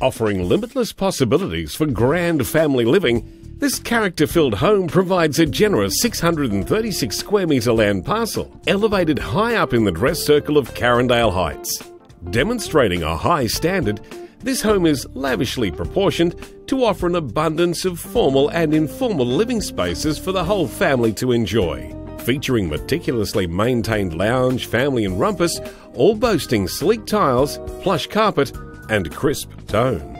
Offering limitless possibilities for grand family living, this character filled home provides a generous 636 square metre land parcel, elevated high up in the dress circle of Carindale Heights. Demonstrating a high standard, this home is lavishly proportioned to offer an abundance of formal and informal living spaces for the whole family to enjoy. Featuring meticulously maintained lounge, family, and rumpus, all boasting sleek tiles, plush carpet, and crisp tone.